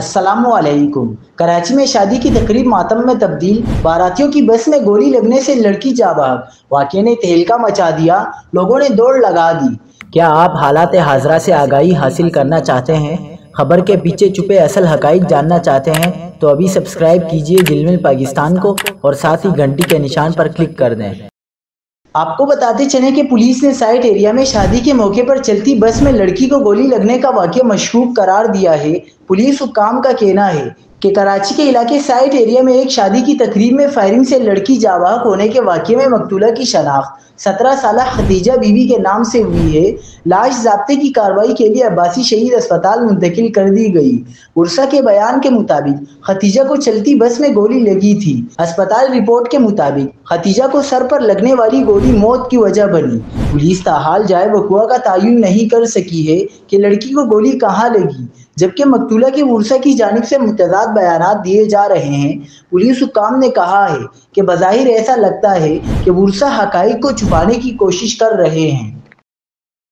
السلام علیکم۔ کراچی میں شادی کی تقریب ماتم میں تبدیل، باراتیوں کی بس میں گولی لگنے سے لڑکی جا بھاگ واقعے نے تہلکا مچا دیا، لوگوں نے دوڑ لگا دی۔ کیا آپ حالات حاضرہ سے آگاہی حاصل کرنا چاہتے ہیں؟ خبر کے پیچھے چھپے اصل حقائق جاننا چاہتے ہیں، تو ابھی سبسکرائب کیجیے دل پاکستان کو اور ساتھ ہی گھنٹی کے نشان پر کلک کر دیں۔ آپ کو بتاتے چلیں کہ پولیس نے سائٹ ایریا میں شادی کے موقع پر چلتی بس میں لڑکی کو گولی لگنے کا واقعہ مشکوک قرار دیا ہے۔ پولیس حکام کا کہنا ہے کہ کراچی کے علاقے سائٹ ایریا میں ایک شادی کی تقریب میں فائرنگ سے لڑکی جاواق ہونے کے واقعے میں مقتولہ کی شناخت۔ سترہ سالہ خدیجہ بی بی کے نام سے ہوئی ہے۔ لاش ضابطے کی کاروائی کے لیے عباسی شہید اسپتال منتقل کر دی گئی۔ ورسا کے بیان کے مطابق خدیجہ کو چلتی بس میں گولی لگی تھی۔ اسپتال رپورٹ کے مطابق خدیجہ کو سر پر لگنے والی گولی موت کی وجہ بنی۔ پولیس تاحال جائے وقوع کا تعین نہیں کر سکی ہے کہ لڑکی کو گولی کہاں لگی۔ جبکہ مقتولہ کی ورثہ کی جانب سے متضاد بیانات دیے جا رہے ہیں، پولیس حکام نے کہا ہے کہ بظاہر ایسا لگتا ہے کہ ورثہ حقائق کو چھپانے کی کوشش کر رہے ہیں۔